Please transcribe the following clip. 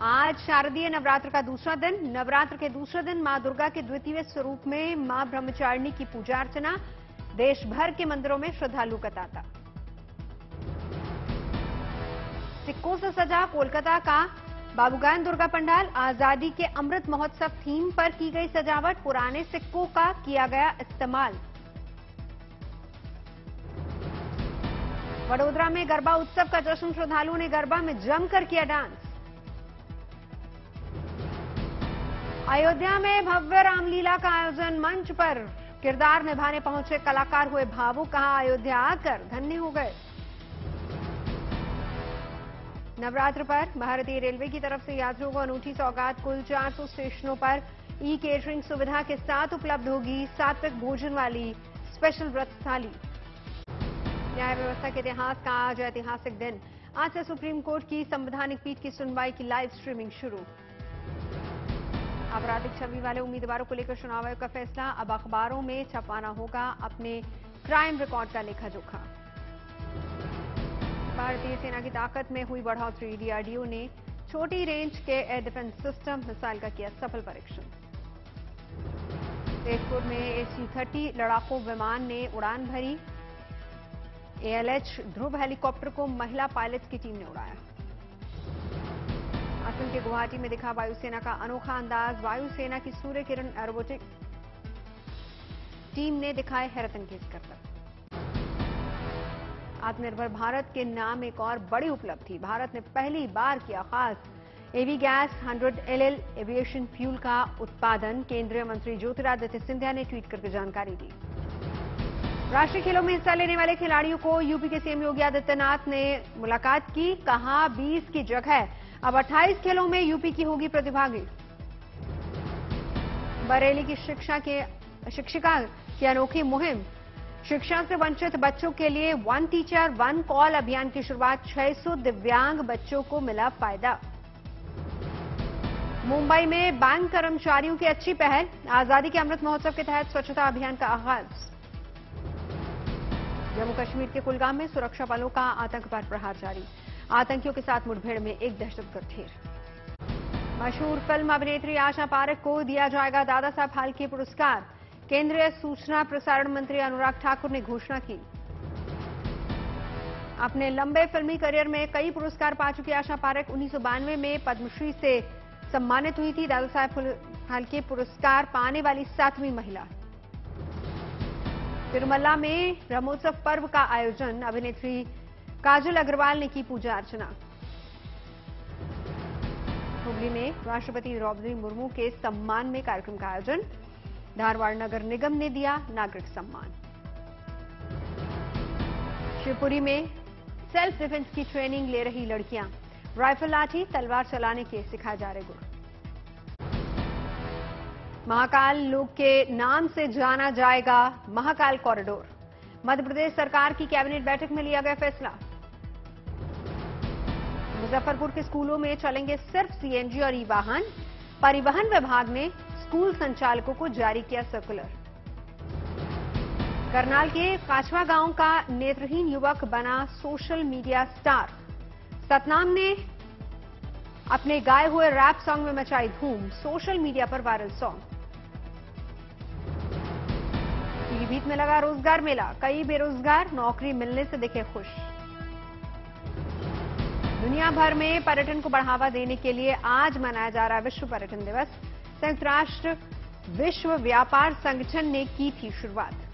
आज शारदीय नवरात्र का दूसरा दिन, नवरात्र के दूसरे दिन माँ दुर्गा के द्वितीय स्वरूप में माँ ब्रह्मचारिणी की पूजा अर्चना देश भर के मंदिरों में श्रद्धालु का तांता। सिक्कों से सजा कोलकाता का बाबूगान दुर्गा पंडाल, आज़ादी के अमृत महोत्सव थीम पर की गई सजावट, पुराने सिक्कों का किया गया इस्तेमाल। वडोदरा में गरबा उत्सव का जश्न, श्रद्धालुओं ने गरबा में जमकर किया डांस। अयोध्या में भव्य रामलीला का आयोजन मंच पर किरदार निभाने पहुँचे कलाकार हुए भावुक, कहा, अयोध्या आकर धन्य हो गए। नवरात्र पर भारतीय रेलवे की तरफ़ से यात्रियों को अनूठी सौगात, कुल 400 स्टेशनों पर ई केटरिंग सुविधा के साथ उपलब्ध होगी सात्विक भोजन वाली स्पेशल व्रत थाली। न्याय व्यवस्था के इतिहास का आज ऐतिहासिक दिन। आज से सुप्रीम कोर्ट की संवैधानिक पीठ की सुनवाई की लाइव स्ट्रीमिंग शुरू। आपराधिक छवि वाले उम्मीदवारों को लेकर चुनाव आयोग का फैसला। अब अखबारों में छपवाना होगा अपने क्राइम रिकॉर्ड का लेखा जोखा। भारतीय सेना की ताकत में हुई बढ़ोतरी। डीआरडीओ ने छोटी रेंज के एयर डिफेंस सिस्टम मिसाइल का किया सफल परीक्षण। तेजपुर में एसी थर्टी लड़ाकू विमान ने उड़ान भरी। एएलएच ध्रुव हेलीकॉप्टर को महिला पायलट की टीम ने उड़ाया। असम के गुवाहाटी में दिखा वायुसेना का अनोखा अंदाज, वायुसेना की सूर्य किरण एरोबोटिक टीम ने दिखाए हैरतंगेज करतब आत्मनिर्भर भारत के नाम एक और बड़ी उपलब्धि। भारत ने पहली बार किया खास AV gas 100 LL aviation fuel का उत्पादन। केंद्रीय मंत्री ज्योतिरादित्य सिंधिया ने ट्वीट करके जानकारी दी। राष्ट्रीय खेलों में हिस्सा लेने वाले खिलाड़ियों को यूपी के सीएम योगी आदित्यनाथ ने मुलाकात की। कहा 20 की जगह अब 28 खेलों में यूपी की होगी प्रतिभागी। बरेली की शिक्षा के, शिक्षिका की अनोखी मुहिम। शिक्षा से वंचित बच्चों के लिए वन टीचर, वन कॉल अभियान की शुरुआत। 600 दिव्यांग बच्चों को मिला फ़ायदा। मुंबई में बैंक कर्मचारियों की अच्छी पहल। आज़ादी के अमृत महोत्सव के तहत स्वच्छता अभियान का आगाज़। जम्मू कश्मीर के कुलगाम में सुरक्षा बलों का आतंक पर प्रहार जारी। आतंकियों के साथ मुठभेड़ में एक दहशतगर्द ढेर मशहूर फ़िल्म अभिनेत्री आशा पारेख को दिया जाएगा दादा साहब फाल्के पुरस्कार। केंद्रीय सूचना प्रसारण मंत्री अनुराग ठाकुर ने घोषणा की। अपने लंबे फिल्मी करियर में कई पुरस्कार पा चुकी आशा पारेख उन्नीस में पद्मश्री से सम्मानित हुई थी। दादा साहब फाल्के पुरस्कार पाने वाली सातवीं महिला। तिरुमला में ब्रह्मोत्सव पर्व का आयोजन अभिनेत्री काजल अग्रवाल ने की पूजा अर्चना। हुगली में राष्ट्रपति द्रौपदी मुर्मू के सम्मान में कार्यक्रम का आयोजन। धारवाड़ नगर निगम ने दिया नागरिक सम्मान। शिवपुरी में सेल्फ डिफेंस की ट्रेनिंग ले रही लड़कियाँ। राइफल लाठी, तलवार चलाने के सिखाए जा रहे गुर महाकाल लोक के नाम से जाना जाएगा महाकाल कॉरिडोर। मध्य प्रदेश सरकार की कैबिनेट बैठक में लिया गया फैसला। मुजफ्फरपुर के स्कूलों में चलेंगे सिर्फ़ सीएनजी और ई वाहन परिवहन विभाग ने स्कूल संचालकों को जारी किया सर्कुलर करनाल के काछवा गाँव का नेत्रहीन युवक बना सोशल मीडिया स्टार सतनाम ने अपने गाए हुए रैप सॉन्ग में मचाई धूम सोशल मीडिया पर वायरल सॉन्ग पीलीभीत में लगा रोज़गार मेला, कई बेरोजगार नौकरी मिलने से दिखे खुश। दुनिया भर में पर्यटन को बढ़ावा देने के लिए आज मनाया जा रहा विश्व पर्यटन दिवस। संयुक्त राष्ट्र विश्व व्यापार संगठन ने की थी शुरुआत।